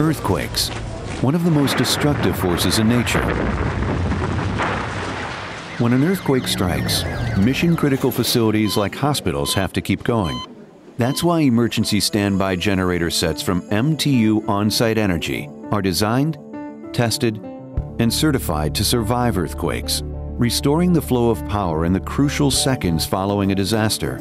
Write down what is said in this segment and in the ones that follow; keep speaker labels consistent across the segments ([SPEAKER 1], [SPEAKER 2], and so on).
[SPEAKER 1] Earthquakes, one of the most destructive forces in nature. When an earthquake strikes, mission critical facilities like hospitals have to keep going. That's why emergency standby generator sets from MTU On-Site Energy are designed, tested, and certified to survive earthquakes, restoring the flow of power in the crucial seconds following a disaster.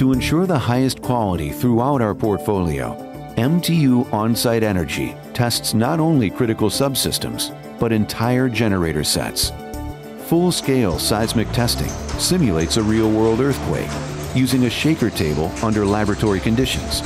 [SPEAKER 1] To ensure the highest quality throughout our portfolio, MTU On-Site Energy tests not only critical subsystems, but entire generator sets. Full-scale seismic testing simulates a real-world earthquake using a shaker table under laboratory conditions.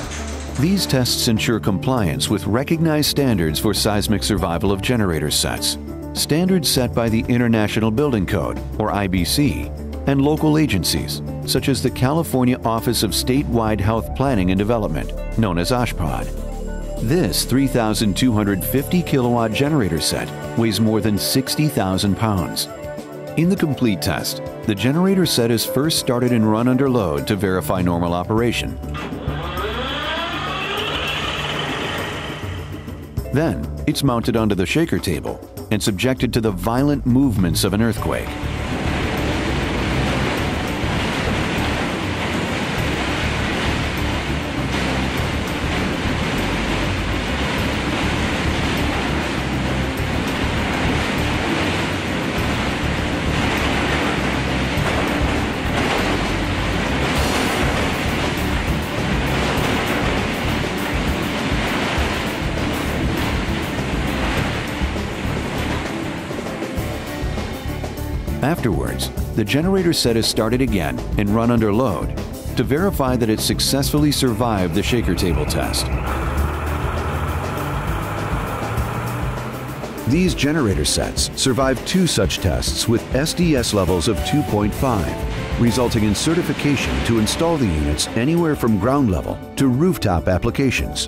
[SPEAKER 1] These tests ensure compliance with recognized standards for seismic survival of generator sets, standards set by the International Building Code, or IBC, and local agencies, such as the California Office of Statewide Health Planning and Development, known as OSHPD. This 3,250 kilowatt generator set weighs more than 60,000 pounds. In the complete test, the generator set is first started and run under load to verify normal operation. Then, it's mounted onto the shaker table and subjected to the violent movements of an earthquake. Afterwards, the generator set is started again and run under load to verify that it successfully survived the shaker table test. These generator sets survived two such tests with SDS levels of 2.5, resulting in certification to install the units anywhere from ground level to rooftop applications.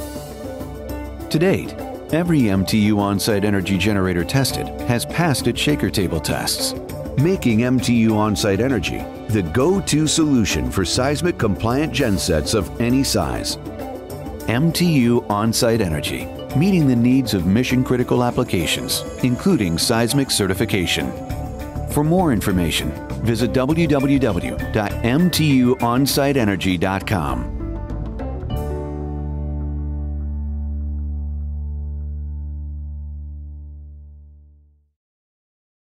[SPEAKER 1] To date, every MTU on-site energy generator tested has passed its shaker table tests making MTU On-Site Energy the go-to solution for seismic compliant gensets of any size. MTU On-Site Energy, meeting the needs of mission-critical applications, including seismic certification. For more information, visit www.mtuonsiteenergy.com.